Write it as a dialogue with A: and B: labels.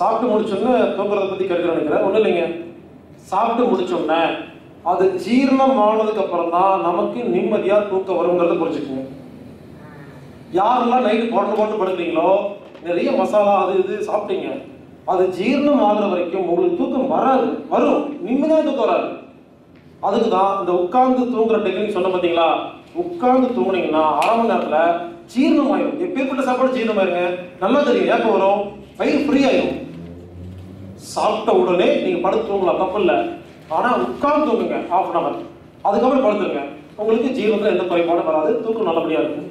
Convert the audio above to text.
A: சாப்பிட்டு முடிச்சோன்னு தூங்குறத பத்தி கேட்க நினைக்கிறேன். இல்லைங்க. சாப்பிட்டு முடிச்சோன்னே அது ஜீரணம் ஆனதுக்கு அப்புறம் தான் நமக்கு நிம்மதியா தூக்கம் வருங்கிறத புரிஞ்சுக்கோங்க. யாரெல்லாம் நைட்டு போட்டு போட்டு படுக்கிறீங்களோ நிறைய மசாலா அது இது சாப்பிட்டீங்க. அது ஜீரணம் ஆகுற வரைக்கும் உங்களுக்கு தூக்கம் வராது. வரும். நிம்மதியாக தூக்கம் வராது. அதுக்கு தான் இந்த உட்கார்ந்து தூங்குற டெக்னிக் சொன்ன பார்த்தீங்களா உட்கார்ந்து தூங்குனீங்கன்னா அரை மணி நேரத்தில் ஜீரணம் ஆயிடும் எப்பேற்பட்ட சாப்பாடு ஜீரணம் ஆயிருங்க நல்லா தெரியும். ஏப்ப வரும்? வயிறு சாப்பிட்ட உடனே நீங்க படுத்து தூங்கலாம் தப்பு இல்லை. ஆனா உட்கார்ந்து தூங்குங்க. ஹாஃப் அன் அவர் அதுக்கப்புறம் படுத்துருங்க. உங்களுக்கு ஜீரணத்துல எந்த குறைபாடும் வராது. தூக்கம் நல்லபடியா இருக்கும்.